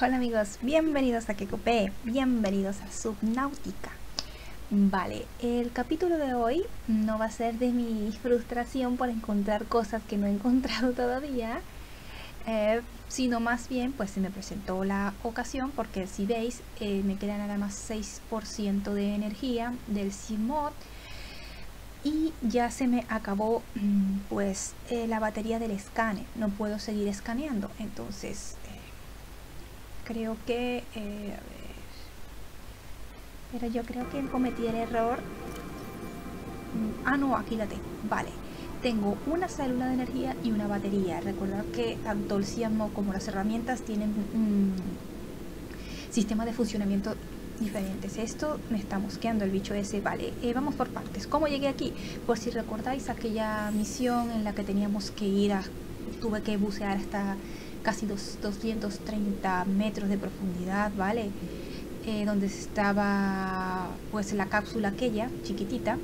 Hola amigos, bienvenidos a Kekopé, bienvenidos a Subnáutica. Vale, el capítulo de hoy no va a ser de mi frustración por encontrar cosas que no he encontrado todavía, eh, sino más bien pues se me presentó la ocasión porque si veis eh, me queda nada más 6% de energía del Simod y ya se me acabó mm, pues eh, la batería del escáner, no puedo seguir escaneando, entonces creo que eh, a ver, pero yo creo que cometí el error. Mm, ah no aquí la tengo. Vale. Tengo una célula de energía y una batería. Recordad que tanto el CIAMO como las herramientas tienen un sistema de funcionamiento diferentes esto me está mosqueando el bicho ese. Vale eh, vamos por partes. ¿cómo llegué aquí? por si recordáis aquella misión en la que teníamos que ir a tuve que bucear hasta casi dos, 230 metros de profundidad, ¿vale? Eh, donde estaba pues la cápsula aquella, chiquitita,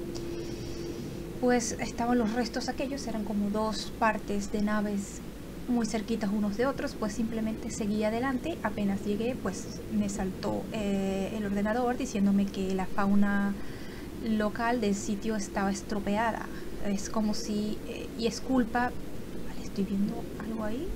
pues estaban los restos aquellos, eran como dos partes de naves muy cerquitas unos de otros, pues simplemente seguí adelante, apenas llegué, pues me saltó eh, el ordenador diciéndome que la fauna local del sitio estaba estropeada. Es como si, eh, y es culpa, vale, estoy viendo algo ahí,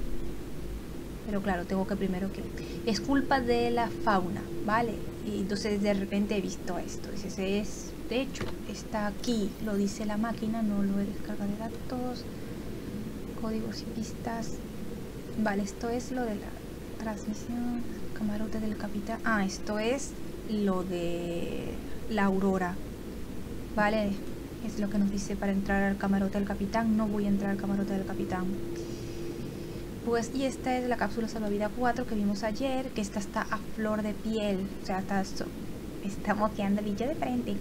pero claro, tengo que primero que... Es culpa de la fauna, ¿vale? Y entonces de repente he visto esto. Ese es, de hecho, está aquí, lo dice la máquina, no lo he descargado de datos, códigos y pistas. Vale, esto es lo de la transmisión, camarote del capitán. Ah, esto es lo de la aurora, ¿vale? Es lo que nos dice para entrar al camarote del capitán. No voy a entrar al camarote del capitán. Pues, y esta es la cápsula salvavidas 4 que vimos ayer, que esta está a flor de piel, o sea, está, está moteando villa de frente.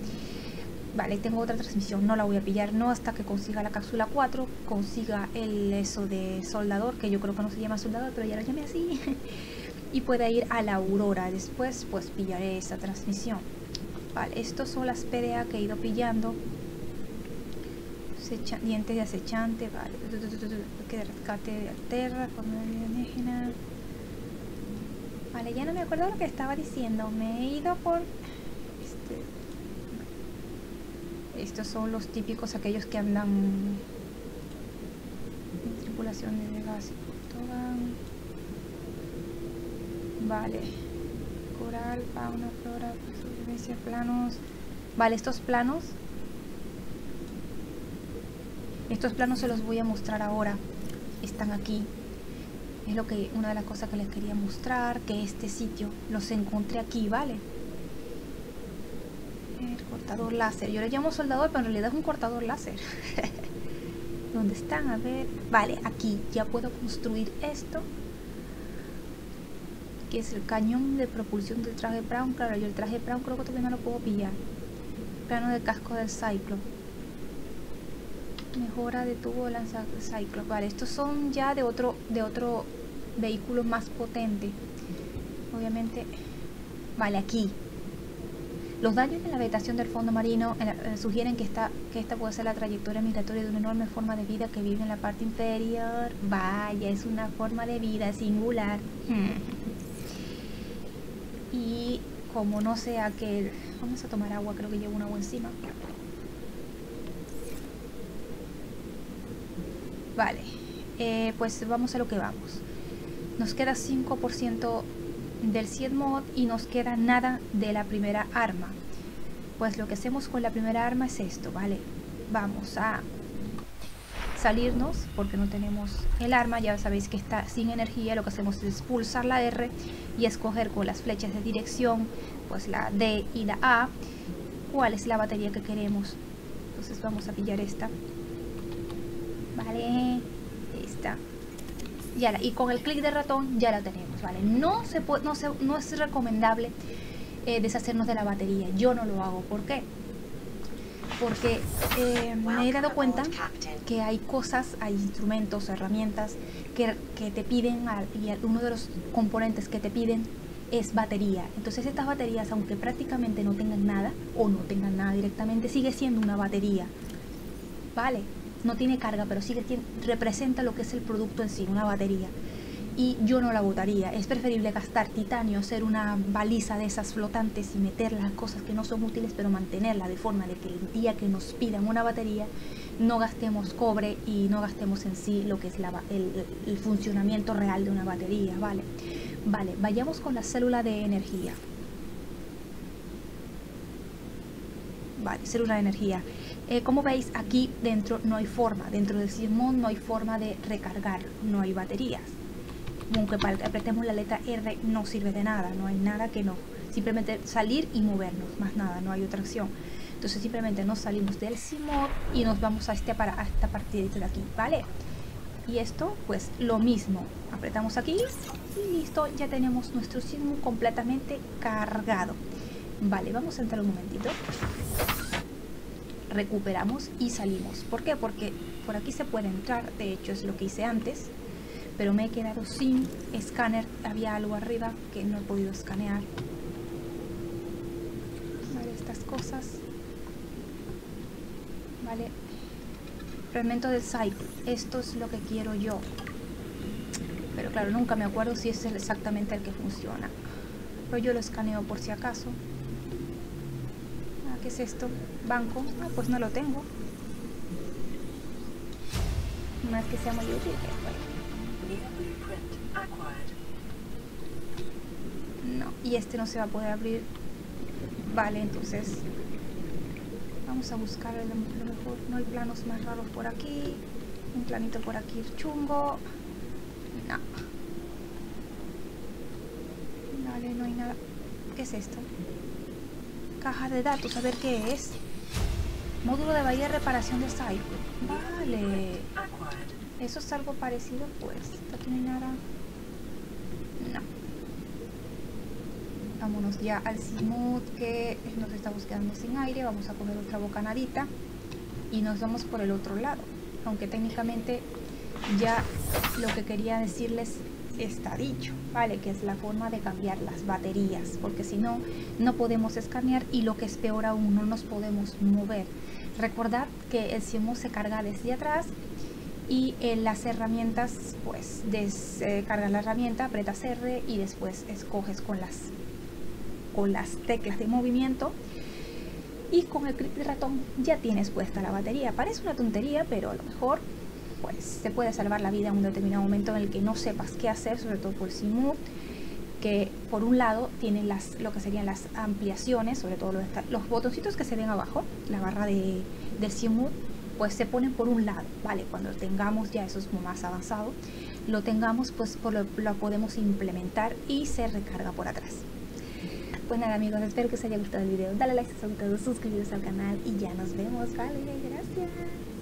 Vale, tengo otra transmisión, no la voy a pillar, no hasta que consiga la cápsula 4, consiga el eso de soldador, que yo creo que no se llama soldador, pero ya lo llamé así, y pueda ir a la aurora. Después, pues pillaré esa transmisión. Vale, estos son las PDA que he ido pillando dientes de acechante, vale. Que de rescate de alterra, forma alienígena. Vale, ya no me acuerdo lo que estaba diciendo. Me he ido por. Este, estos son los típicos, aquellos que andan. Tripulaciones de gas y Vale. Coral, fauna, flora, supervivencia, planos. Vale, estos planos estos planos se los voy a mostrar ahora. Están aquí. Es lo que una de las cosas que les quería mostrar, que este sitio los encontré aquí, ¿vale? El cortador láser. Yo le llamo soldador, pero en realidad es un cortador láser. ¿Dónde están? A ver. Vale, aquí ya puedo construir esto. Que es el cañón de propulsión del traje Brown. Claro, yo el traje Brown creo que todavía no lo puedo pillar. Plano de casco del Cyclo mejora de tubo lanza Cyclops. Vale, estos son ya de otro, de otro vehículo más potente. Obviamente, vale, aquí. Los daños en la vegetación del fondo marino eh, sugieren que esta, que esta puede ser la trayectoria migratoria de una enorme forma de vida que vive en la parte inferior. Vaya, es una forma de vida singular. y como no sea que... Vamos a tomar agua, creo que llevo un agua encima. Vale, eh, pues vamos a lo que vamos. Nos queda 5% del 100 mod y nos queda nada de la primera arma. Pues lo que hacemos con la primera arma es esto, ¿vale? Vamos a salirnos porque no tenemos el arma, ya sabéis que está sin energía, lo que hacemos es pulsar la R y escoger con las flechas de dirección, pues la D y la A, cuál es la batería que queremos. Entonces vamos a pillar esta Vale, está. Ya y con el clic de ratón ya la tenemos, ¿vale? No, se puede, no, se, no es recomendable eh, deshacernos de la batería. Yo no lo hago. ¿Por qué? Porque eh, me he dado cuenta que hay cosas, hay instrumentos, herramientas que, que te piden, y uno de los componentes que te piden es batería. Entonces estas baterías, aunque prácticamente no tengan nada o no tengan nada directamente, sigue siendo una batería. ¿Vale? No tiene carga, pero sí que representa lo que es el producto en sí, una batería. y yo no la botaría. Es preferible gastar titanio, hacer una baliza de esas flotantes y meter las cosas que no son útiles, pero mantenerla de forma de que el día que nos pidan una batería no gastemos cobre y no gastemos en sí lo que es el, el funcionamiento real de una batería, ¿vale? Vale, vayamos con la célula de energía. Vale, célula de energía. Eh, como veis, aquí dentro no hay forma. Dentro del Sismon no hay forma de recargar. No hay baterías. Aunque apretemos la letra R no sirve de nada. No hay nada que no. Simplemente salir y movernos. Más nada, no hay otra acción. Entonces simplemente nos salimos del Simod y nos vamos a, este para, esta partidita de aquí, ¿vale? Y esto, pues lo mismo. Apretamos aquí y listo. Ya tenemos nuestro Sismo completamente cargado. Vale, vamos a entrar un momentito recuperamos y salimos. ¿Por qué? Porque por aquí se puede entrar, de hecho es lo que hice antes, pero me he quedado sin escáner, había algo arriba que no he podido escanear. Vale, estas cosas. Vale. Fragmento del cycle, esto es lo que quiero yo. Pero claro, nunca me acuerdo si es exactamente el que funciona. Pero yo lo escaneo por si acaso. ¿Qué es esto? Banco. Ah, pues no lo tengo. Es que sea muy útil, No, y este no se va a poder abrir. Vale, entonces vamos a buscar lo mejor. No hay planos más raros por aquí. Un planito por aquí chungo. No. Vale, no hay nada. ¿Qué es esto? Caja de datos, a ver qué es. Módulo de bahía reparación de Cycle. Vale. ¿Eso es algo parecido? Pues, no hay nada. No. Vámonos ya al Simut que nos está buscando sin aire. Vamos a coger otra bocanadita. Y nos vamos por el otro lado. Aunque técnicamente ya lo que quería decirles está dicho, ¿vale? Que es la forma de cambiar las baterías, porque si no, no podemos escanear y lo que es peor aún, no nos podemos mover. Recordad que el CIEMO se carga desde atrás y en las herramientas, pues, descargas la herramienta, apretas R y después escoges con las, con las teclas de movimiento y con el clic de ratón ya tienes puesta la batería. Parece una tontería, pero a lo mejor pues se puede salvar la vida en un determinado momento en el que no sepas qué hacer, sobre todo por Simu, que por un lado tienen las, lo que serían las ampliaciones, sobre todo los, los botoncitos que se ven abajo, la barra de, del Simu, pues se ponen por un lado, ¿vale? Cuando tengamos ya eso es más avanzado, lo tengamos, pues lo, lo podemos implementar y se recarga por atrás. Pues nada amigos, espero que os haya gustado el video. Dale like si os ha gustado, suscríbete al canal y ya nos vemos. Vale, gracias.